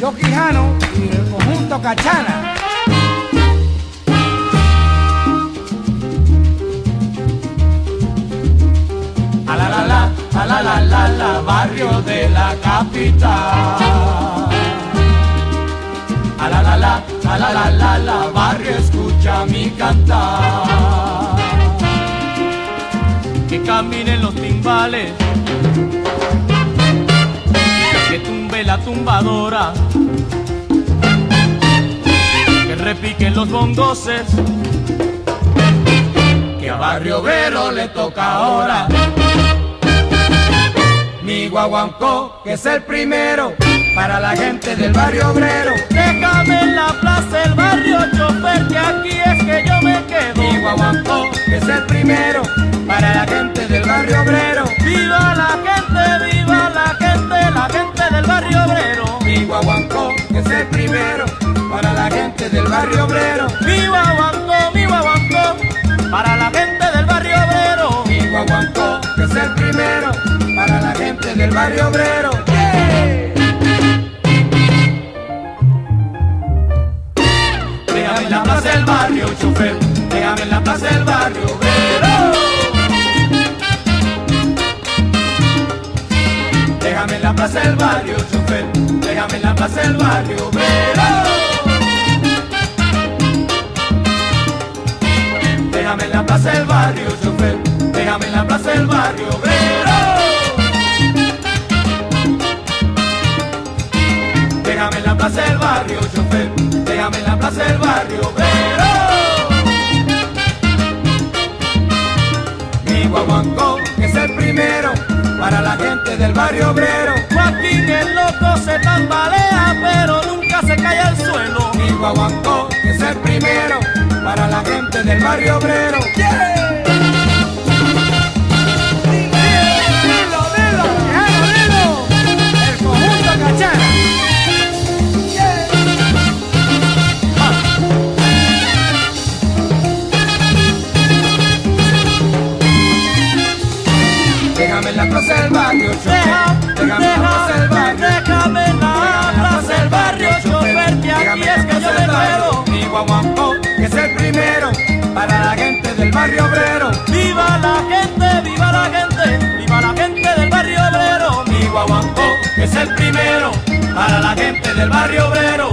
yo Quijano y el conjunto Cachana. A la la a la la barrio de la capital. A la a la la barrio escucha mi cantar. Que caminen los timbales, tumbe la tumbadora, que repiquen los bongoses que a Barrio Obrero le toca ahora. Mi guaguancó, que es el primero para la gente del barrio obrero. Déjame en la plaza el barrio chofer, que aquí es que yo me quedo. Mi guaguancó, que es el primero para la gente del barrio obrero. ¡Viva la gente, del barrio obrero. Déjame en la plaza del barrio, chofer. Déjame en la plaza del barrio obrero. Déjame en la plaza del barrio, chofer. Déjame en la plaza del barrio obrero. Déjame en la plaza del barrio, chofer. Déjame en la plaza del barrio barrio, chofer. Déjame en la plaza del barrio obrero. Mi guaguancó, es el primero para la gente del barrio obrero. Joaquín el loco se tambalea, pero nunca se cae al suelo. Mi guaguancó, es el primero para la gente del barrio obrero. Dilo, Plaza del barrio, chofer. Déjame en la plaza del barrio. déjame chofer, que aquí es que yo me quedo. Mi guaguancó, que es el primero para la gente del barrio obrero. Viva la gente, viva la gente, viva la gente del barrio obrero. Mi guaguancó, que es el primero para la gente del barrio obrero.